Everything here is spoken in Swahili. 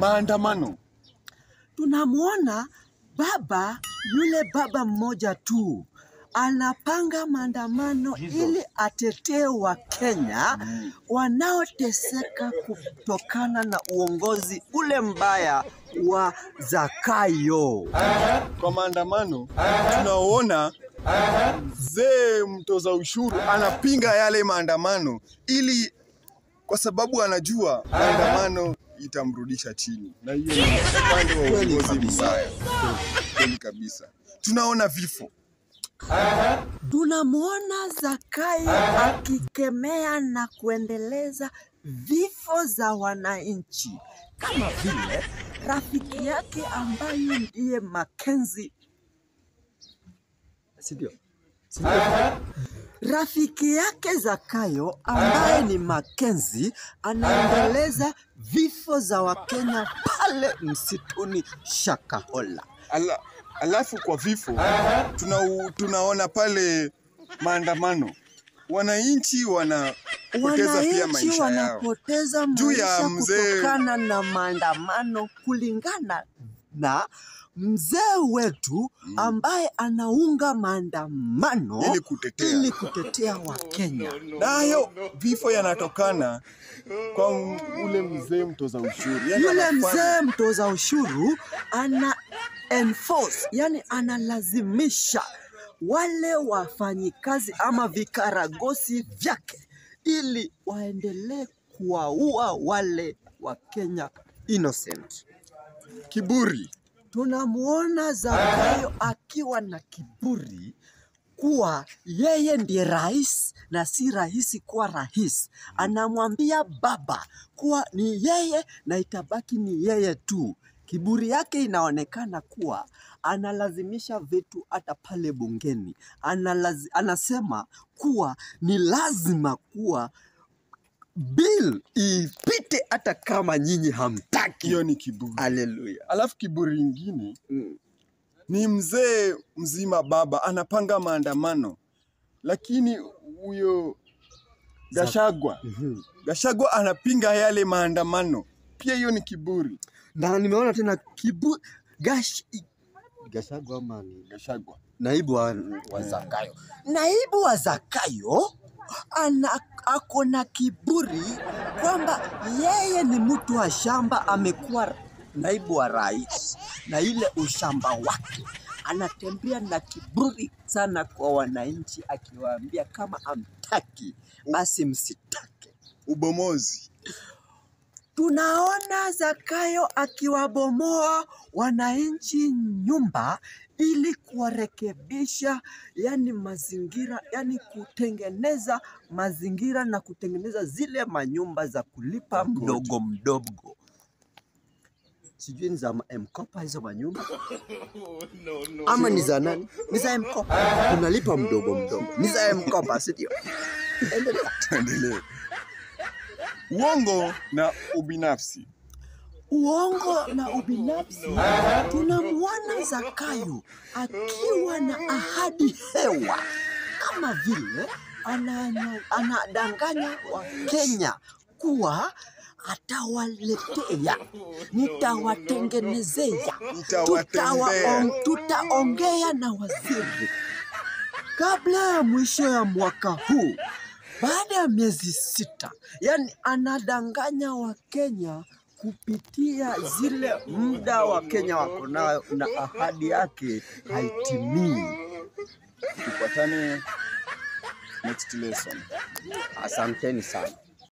maandamano. tunamwona baba yule baba mmoja tu anapanga maandamano ili atetee wa kenya wanaoteseka kutokana na uongozi ule mbaya wa Zakayo. Kwa maandamano tunaona mzee mtoza ushuru anapinga yale maandamano ili kwa sababu anajua maandamano itamrudisha chini, na hiyo ni upande wa uongozi mbaya. Kweli kabisa. Tunaona vifo Tunamwona Zakayo akikemea na kuendeleza vifo za wananchi, kama vile rafiki yake ambaye ndiye Makenzi, si ndio? Rafiki yake Zakayo ambaye ni Makenzi anaendeleza vifo za Wakenya pale msituni Shakahola. Ala, alafu kwa vifo tuna, tunaona pale maandamano wananchi wana Wananchi wanapoteza maisha kutokana na maandamano, kulingana na mzee wetu ambaye anaunga maandamano Ili kutetea. ili kutetea Wakenya. nayo vifo yanatokana kwa ule mzee mtoza ushuru Yule mzee mtoza ushuru ana enforce, yani analazimisha wale wafanyikazi ama vikaragosi vyake ili waendelee kuwaua wale Wakenya innocent. kiburi Tunamwona Zakayo akiwa na kiburi kuwa yeye ndiye rais na si rahisi kuwa rais. Anamwambia baba kuwa ni yeye na itabaki ni yeye tu. Kiburi yake inaonekana kuwa analazimisha vitu hata pale bungeni. Analazi, anasema kuwa ni lazima kuwa bill ipite hata kama nyinyi hamtaki. hiyo ni kiburi Haleluya. alafu kiburi ingine Mm. ni mzee mzima baba anapanga maandamano lakini huyo Gashagwa Mhm. Gashagwa anapinga yale maandamano pia hiyo ni kiburi na nimeona tena kibu gash Gashagwa ama ni Gashagwa naibu wa, wa Zakayo. Naibu wa Zakayo ana ako na kiburi kwamba yeye ni mtu wa shamba, amekuwa naibu wa rais na ile ushamba wake anatembea na kiburi sana kwa wananchi, akiwaambia kama amtaki basi msitake. ubomozi Tunaona Zakayo akiwabomoa wananchi nyumba ili kuwarekebisha, yani mazingira, yani kutengeneza mazingira na kutengeneza zile manyumba za kulipa mdogo mdogo. Sijui ni za M-Kopa hizo manyumba ama ni za nani? Ni za mkopa, unalipa mdogo mdogo, ni za M-Kopa, si ndio? Endelea. uongo na ubinafsi uongo na ubinafsi. Tunamwona Zakayo akiwa na ahadi hewa, kama vile anadanganya wa kenya kuwa atawaletea, nitawatengenezea, tutawa- tuta tutaongea na waziri kabla ya mwisho ya mwaka huu, baada ya miezi sita. Yani anadanganya Wakenya kupitia zile muda wa Kenya wako nayo na ahadi yake haitimii. tupatane next lesson Asanteni sana.